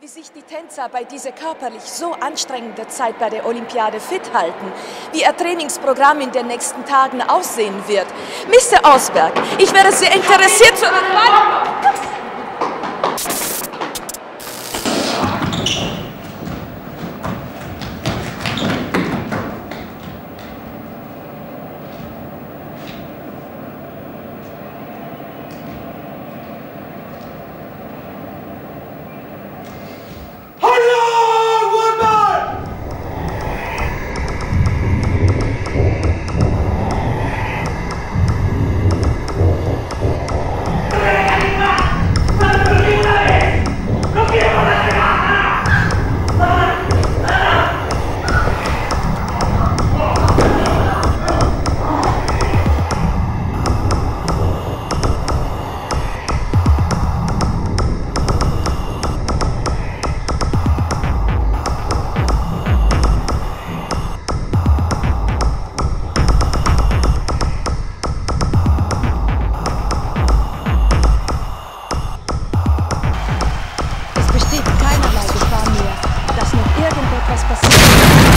wie sich die Tänzer bei dieser körperlich so anstrengenden Zeit bei der Olympiade fit halten, wie ihr Trainingsprogramm in den nächsten Tagen aussehen wird. Mr. Osberg, ich wäre sehr interessiert zu erfahren... Thank